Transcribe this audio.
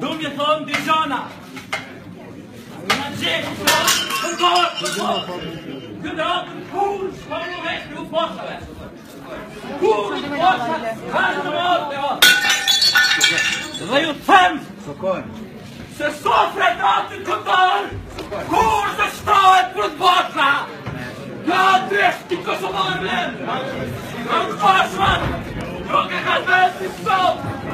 Dumë jë thonë Dijona gjona po Në gjithë po të për kohë për kohë Këtë rëpën kur shkëmë në vesh të u Kur në të Kërë në mërë të johë Dhe ju thëmë Së Se sofre të atë në këtër Kur se shtrojët për të poshëve Në adresh të kësë mërë në Në në poshëve Në në në në në në